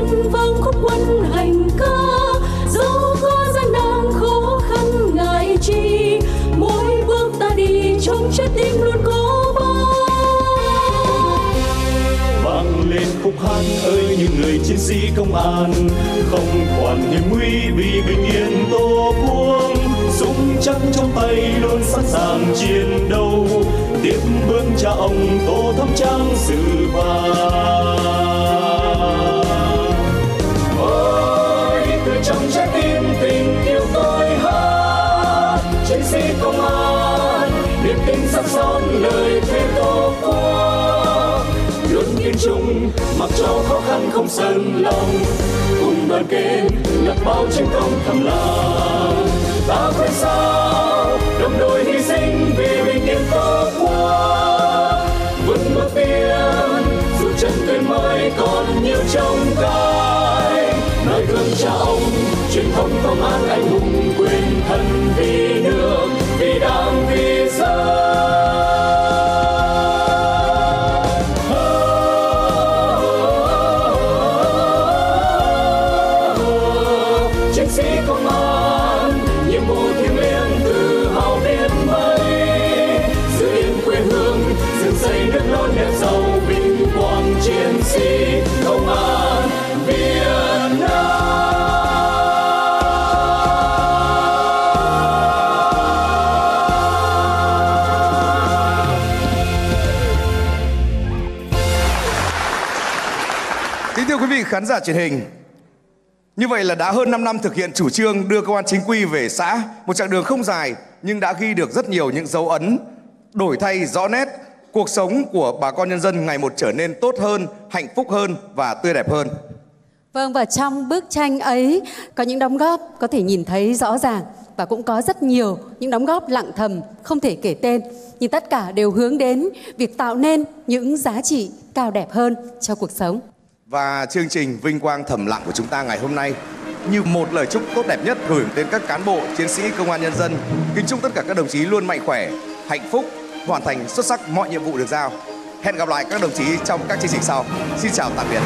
lên vang khúc quân hành ca. Dẫu có gian nan khó khăn, ngại chi, mỗi bước ta đi trong trái tim luôn có vang lên khúc hát ơi, những người chiến sĩ công an, không quản hiểm nguy vì bình yên tổ quốc. Súng chắc trong tay luôn sẵn sàng chiến đấu, tiếp bước cha ông tô thắm trang sử vàng chiến sĩ công an, niềm tin sắc son lời thề tổ quốc luôn kiên trung, mặc cho khó khăn không sơn lòng. Cùng đoàn kết, lập bao chiến công thầm lặng. Ta quên sao, đồng đội hy sinh vì bình yên tổ quốc vượt bước tiến dù chân tuyến mới còn nhiều trông gai. Nơi gương cha ông, truyền thống công an anh hùng Kính thưa quý vị khán giả truyền hình. Như vậy là đã hơn 5 năm thực hiện chủ trương đưa công an chính quy về xã. Một chặng đường không dài nhưng đã ghi được rất nhiều những dấu ấn Đổi thay rõ nét. Cuộc sống của bà con nhân dân ngày một trở nên tốt hơn, hạnh phúc hơn và tươi đẹp hơn. Vâng và trong bức tranh ấy có những đóng góp có thể nhìn thấy rõ ràng và cũng có rất nhiều những đóng góp lặng thầm không thể kể tên. Nhưng tất cả đều hướng đến việc tạo nên những giá trị cao đẹp hơn cho cuộc sống. Và chương trình Vinh Quang Thầm Lặng của chúng ta ngày hôm nay như một lời chúc tốt đẹp nhất gửi đến các cán bộ, chiến sĩ công an nhân dân. Kính chúc tất cả các đồng chí luôn mạnh khỏe, hạnh phúc, hoàn thành xuất sắc mọi nhiệm vụ được giao. Hẹn gặp lại các đồng chí trong các chương trình sau. Xin chào tạm biệt.